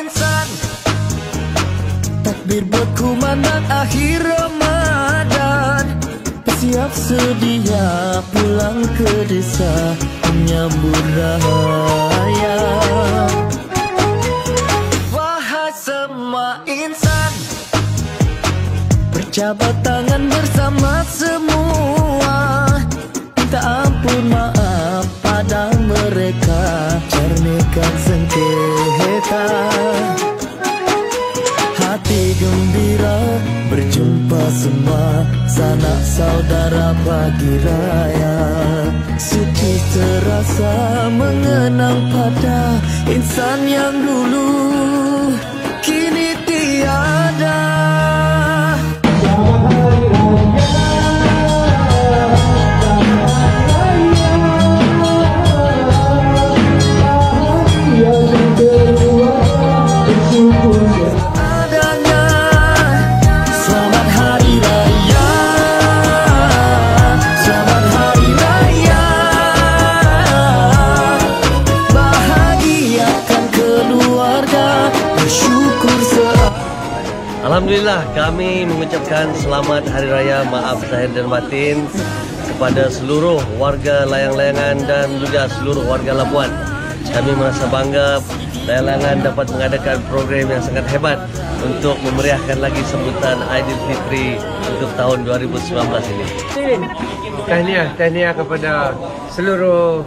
insan. Takbir berkumandang akhir Ramadan. Bersiap sedia pulang ke desa Menyambut raya. Wahai semua insan Berjabat Sanak saudara pagi raya. Suci terasa mengenang pada insan yang dulu Alhamdulillah kami mengucapkan selamat Hari Raya Maaf Zahir dan Batin kepada seluruh warga layang-layangan dan juga seluruh warga Labuan. Kami merasa bangga layang-layangan dapat mengadakan program yang sangat hebat untuk memeriahkan lagi sambutan Aidilfitri untuk tahun 2019 ini. tahniah tahniah kepada seluruh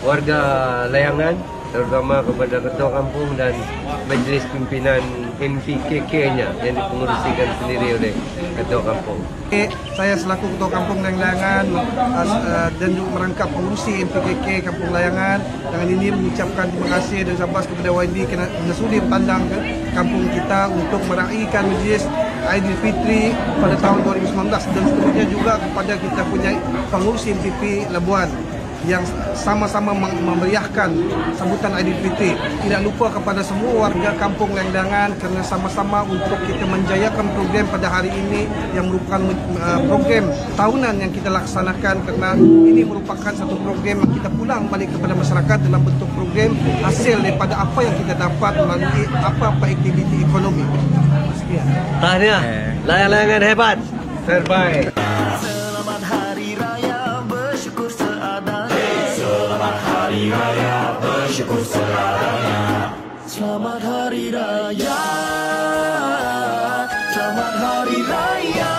warga layangan terutama kepada ketua kampung dan majlis pimpinan MPKK-nya yang dipengerusikan sendiri oleh ketua kampung. Eh, Saya selaku Ketua Kampung Layangan uh, dan juga merangkap pengurusi MPKK Kampung Layangan dengan ini mengucapkan terima kasih dan sabar kepada YB kerana sudi bertandang ke kampung kita untuk meraihkan majlis Aidilfitri pada tahun 2019 dan seterusnya juga kepada kita punya pengurusi MPP Labuan yang sama-sama mem- memeriahkan sambutan Aidilfitri. Tidak lupa kepada semua warga kampung Langdangan kerana sama-sama untuk kita menjayakan program pada hari ini yang merupakan uh, program tahunan yang kita laksanakan kerana ini merupakan satu program yang kita pulang balik kepada masyarakat dalam bentuk program hasil daripada apa yang kita dapat melalui apa-apa aktiviti ekonomi. Sekian. Tahniah, layang-layangan hebat. Terbaik. Bersyukur seadanya Selamat Hari Raya Selamat Hari Raya